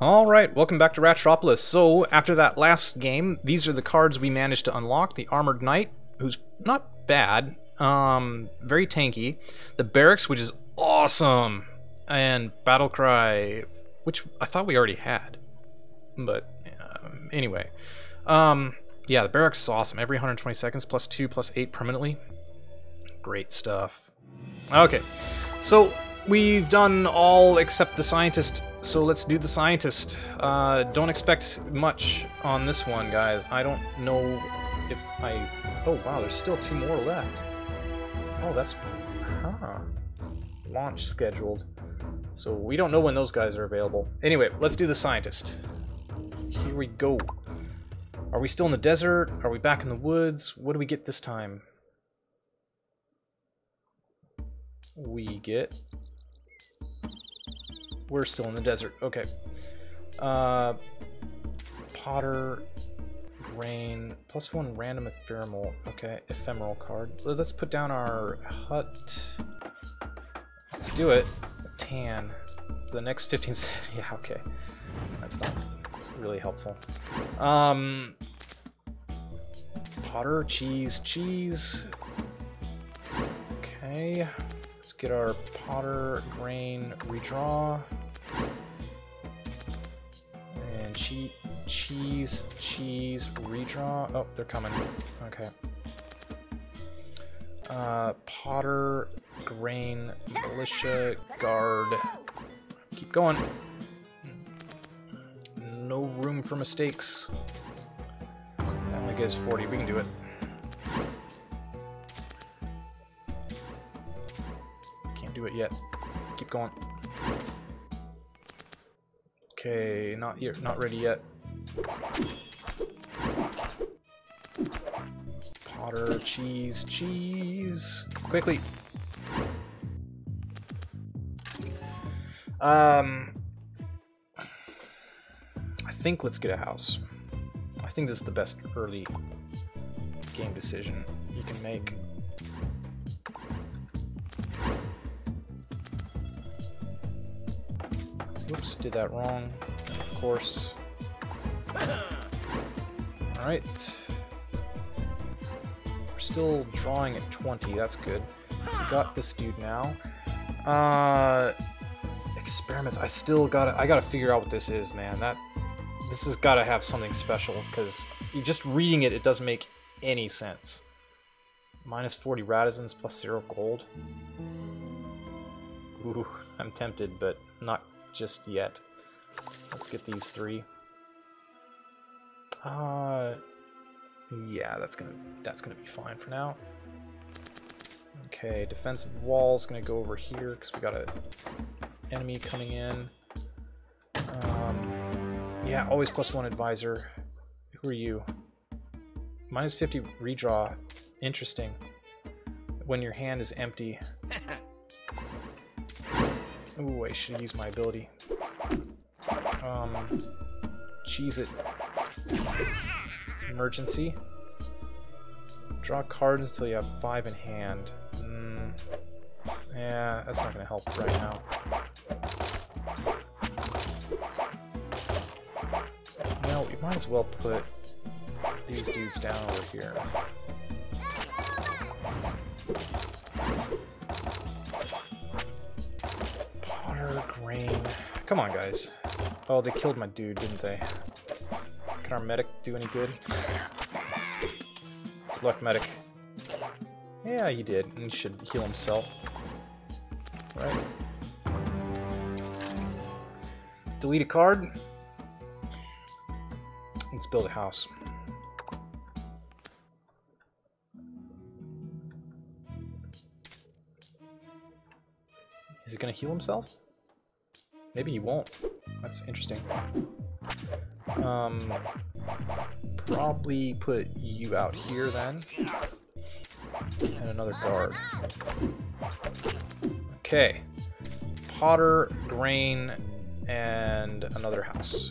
Alright, welcome back to Ratropolis. So, after that last game, these are the cards we managed to unlock. The Armored Knight, who's not bad, um, very tanky. The Barracks, which is awesome. And Battlecry, which I thought we already had. But, anyway. Um, yeah, the Barracks is awesome. Every 120 seconds, plus 2, plus 8 permanently. Great stuff. Okay, so we've done all except the Scientist so let's do the scientist. Uh, don't expect much on this one, guys. I don't know if I... Oh, wow, there's still two more left. Oh, that's... Huh. Launch scheduled. So we don't know when those guys are available. Anyway, let's do the scientist. Here we go. Are we still in the desert? Are we back in the woods? What do we get this time? We get we're still in the desert. Okay. Uh, Potter, Rain, plus one random ephemeral. Okay, ephemeral card. Let's put down our hut. Let's do it. Tan. The next 15 Yeah, okay. That's not really helpful. Um, Potter, cheese, cheese. Okay. Let's get our Potter, grain, redraw. Cheat, cheese, cheese, redraw. Oh, they're coming. Okay. Uh, Potter, grain, militia, guard. Keep going. No room for mistakes. That only gives 40. We can do it. Can't do it yet. Keep going. Okay, not yet, not ready yet. Potter, cheese, cheese. Quickly. Um, I think let's get a house. I think this is the best early game decision you can make. Oops, did that wrong. Of course. Alright. We're still drawing at 20, that's good. Got this dude now. Uh, experiments, I still gotta, I gotta figure out what this is, man. That, this has gotta have something special, because you just reading it, it doesn't make any sense. Minus 40 radizens plus zero gold. Ooh, I'm tempted, but not just yet. Let's get these three. Uh, yeah, that's gonna that's gonna be fine for now. Okay, defensive wall's gonna go over here because we got an enemy coming in. Um, yeah, always plus one advisor. Who are you? Minus 50 redraw. Interesting. When your hand is empty. Ooh, I should use my ability. Um, cheese it. Emergency. Draw cards until you have five in hand. Mm, yeah, that's not to help right now. Well, we might as well put these dudes down over here. Come on, guys. Oh, they killed my dude, didn't they? Can our medic do any good? Good luck, medic. Yeah, he did. He should heal himself. Right? Delete a card. Let's build a house. Is he gonna heal himself? Maybe he won't. That's interesting. Um, probably put you out here then. And another guard. Okay. Potter, grain, and another house.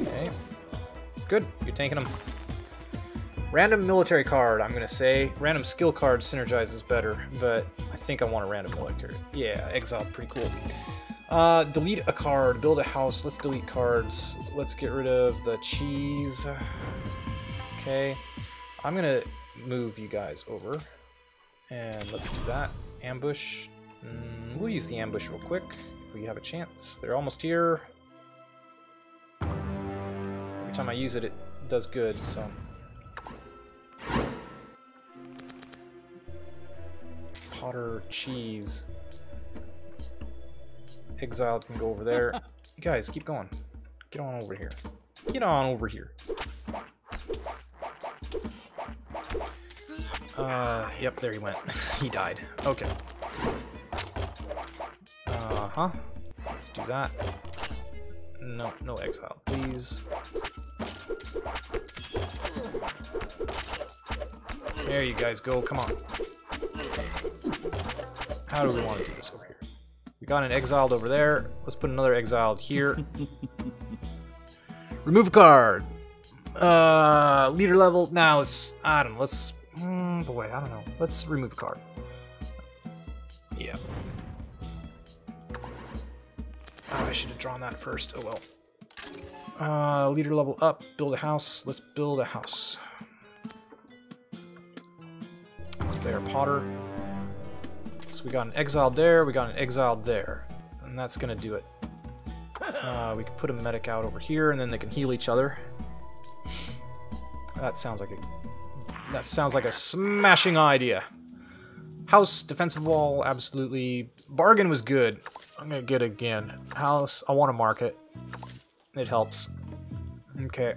Okay. Good. You're tanking them. Random military card, I'm gonna say. Random skill card synergizes better, but I think I want a random military. Yeah, exile, pretty cool. Uh, delete a card, build a house. Let's delete cards. Let's get rid of the cheese. Okay. I'm gonna move you guys over. And let's do that. Ambush. Mm, we'll use the ambush real quick. We have a chance. They're almost here. Every time I use it, it does good, so... Potter cheese. Exiled can go over there. you guys, keep going. Get on over here. Get on over here. Uh, yep, there he went. he died. Okay. Uh-huh. Let's do that. No, no exile, please. There you guys go, come on. How do we want to do this over here? We got an exiled over there. Let's put another exiled here. Remove a card. Uh, leader level. Now let's. I don't know. Let's. Mm, boy, I don't know. Let's remove a card. Yeah. Oh, I should have drawn that first. Oh well. Uh, leader level up. Build a house. Let's build a house. Let's Bear Potter. We got an exiled there, we got an exiled there. And that's gonna do it. Uh, we can put a medic out over here, and then they can heal each other. That sounds like a that sounds like a smashing idea. House, defensive wall, absolutely. Bargain was good. I'm gonna get again. House, I want to mark it. It helps. Okay.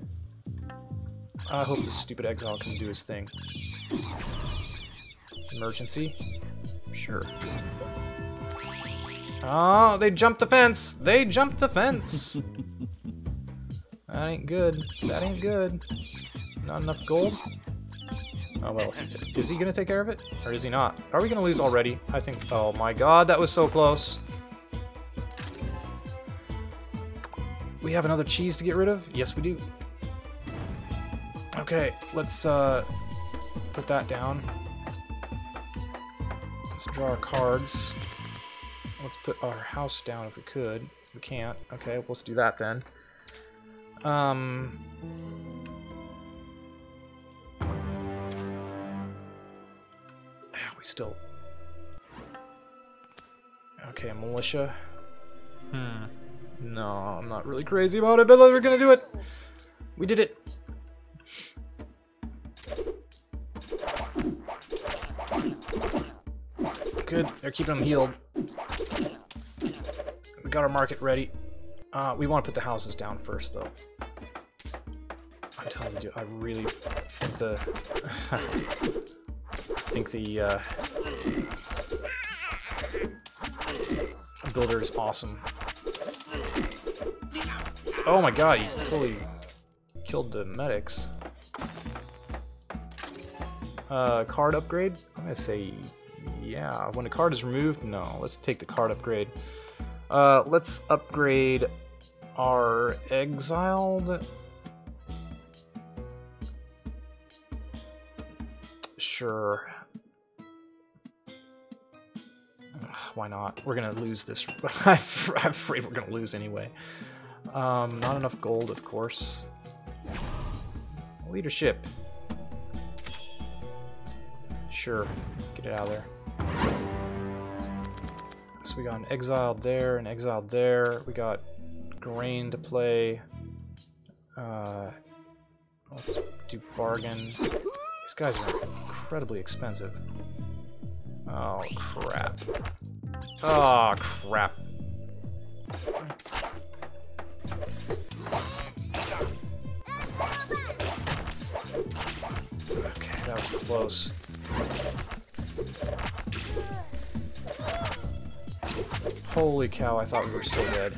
I hope this stupid exile can do his thing. Emergency. Sure. Oh, they jumped the fence! They jumped the fence! that ain't good. That ain't good. Not enough gold? Oh well, is he gonna take care of it? Or is he not? Are we gonna lose already? I think- oh my god, that was so close. We have another cheese to get rid of? Yes, we do. Okay, let's uh, put that down. Draw our cards. Let's put our house down if we could. We can't. Okay, let's do that then. Um... We still... Okay, militia. Hmm. No, I'm not really crazy about it, but we're gonna do it! We did it! Good, they're keeping them healed. We got our market ready. Uh, we want to put the houses down first, though. I'm telling you, I really think the... think the uh, builder is awesome. Oh my god, he totally killed the medics. Uh, card upgrade? I'm gonna say yeah. When a card is removed, no. Let's take the card upgrade. Uh, let's upgrade our exiled. Sure. Why not? We're gonna lose this. I'm afraid we're gonna lose anyway. Um, not enough gold, of course. Leadership. Sure. Get it out of there. So we got an exiled there, an exiled there. We got grain to play. Uh, let's do bargain. These guys are incredibly expensive. Oh, crap. Oh, crap. Okay, that was close. Holy cow, I thought we were so dead.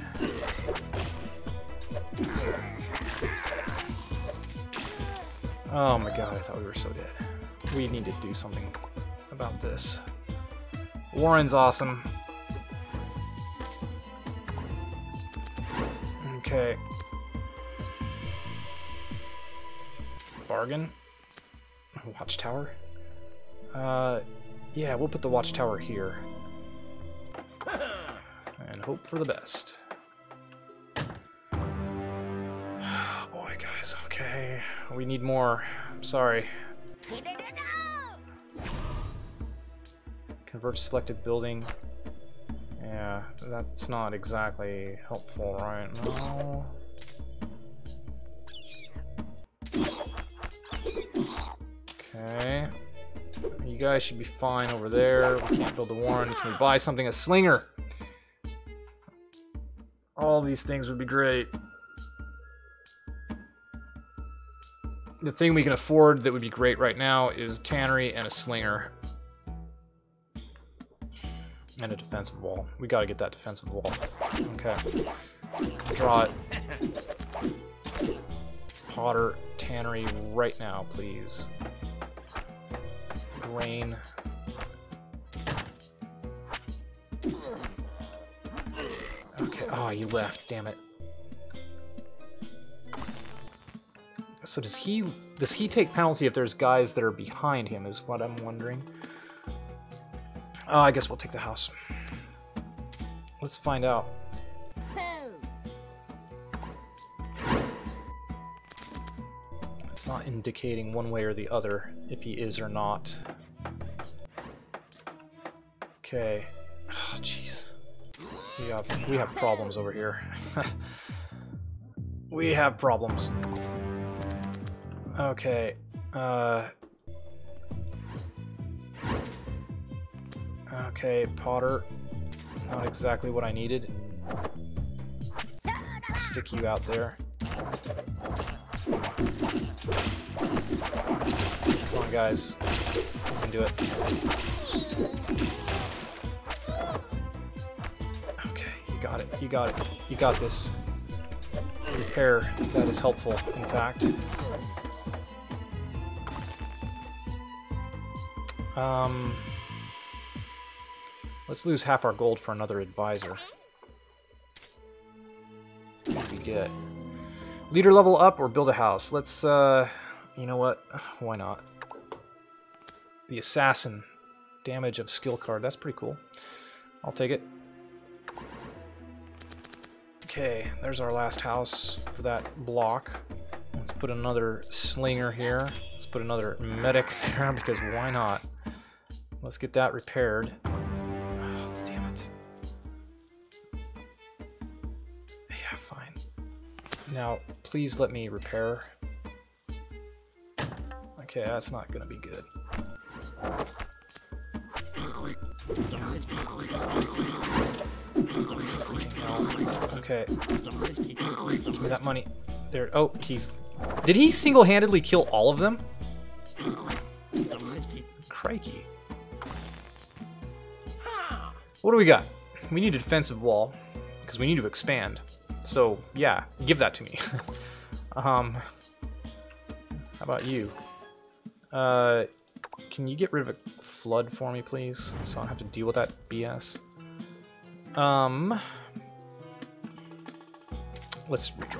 Oh my god, I thought we were so dead. We need to do something about this. Warren's awesome. Okay. Bargain. Watchtower? Uh, yeah, we'll put the watchtower here. Hope for the best. Oh Boy, guys, okay. We need more. I'm sorry. Convert selected building. Yeah, that's not exactly helpful right now. Okay. You guys should be fine over there. We can't build a warren. Can we buy something? A slinger! All these things would be great. The thing we can afford that would be great right now is tannery and a slinger. And a defensive wall. We gotta get that defensive wall. Okay. Draw it. Potter, tannery right now, please. Grain. Oh, you left. Damn it. So does he does he take penalty if there's guys that are behind him? Is what I'm wondering. Oh, I guess we'll take the house. Let's find out. It's not indicating one way or the other if he is or not. Okay. We have, we have problems over here. we have problems. Okay. Uh... Okay, Potter. Not exactly what I needed. Stick you out there. Come on, guys. You can do it. Got it. You got it. You got this. Repair. That is helpful, in fact. Um... Let's lose half our gold for another advisor. What do we get? Leader level up or build a house? Let's, uh, you know what? Why not? The assassin. Damage of skill card. That's pretty cool. I'll take it. Okay, there's our last house for that block. Let's put another slinger here. Let's put another medic there, because why not? Let's get that repaired. Oh, damn it. Yeah, fine. Now, please let me repair. Okay, that's not gonna be good. No. Okay. Give me that money. There. Oh, he's. Did he single-handedly kill all of them? Crikey. What do we got? We need a defensive wall because we need to expand. So, yeah, give that to me. um, how about you? Uh, can you get rid of a flood for me, please? So I don't have to deal with that BS. Um, let's redraw.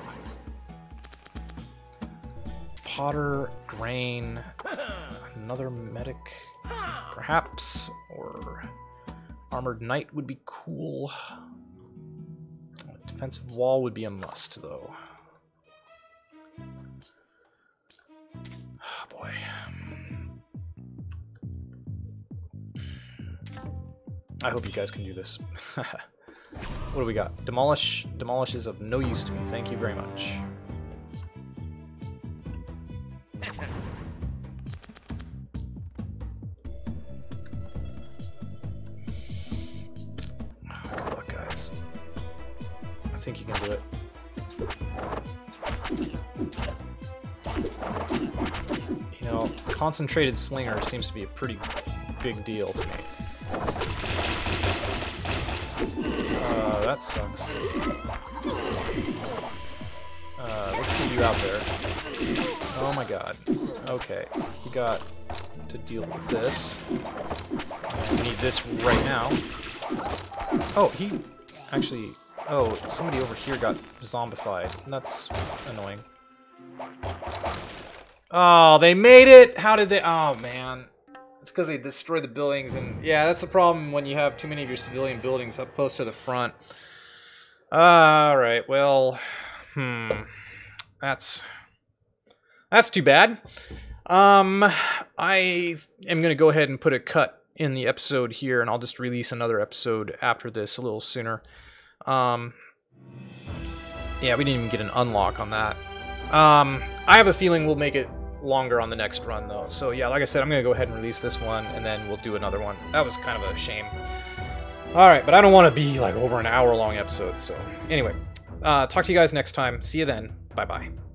Potter, grain, another medic, perhaps, or armored knight would be cool. Defensive wall would be a must, though. I hope you guys can do this. what do we got? Demolish. Demolish is of no use to me. Thank you very much. Good luck, guys. I think you can do it. You know, concentrated slinger seems to be a pretty big deal to me. That sucks. Uh, let's get you out there. Oh my god. Okay, you got to deal with this. Need this right now. Oh, he actually Oh, somebody over here got zombified. That's annoying. Oh, they made it! How did they... Oh, man. It's because they destroyed the buildings, and... Yeah, that's the problem when you have too many of your civilian buildings up close to the front. Alright, well... Hmm... That's... That's too bad. Um, I am to go ahead and put a cut in the episode here, and I'll just release another episode after this a little sooner. Um, yeah, we didn't even get an unlock on that. Um, I have a feeling we'll make it longer on the next run, though. So yeah, like I said, I'm going to go ahead and release this one, and then we'll do another one. That was kind of a shame. Alright, but I don't want to be like over an hour long episode, so anyway. Uh, talk to you guys next time. See you then. Bye-bye.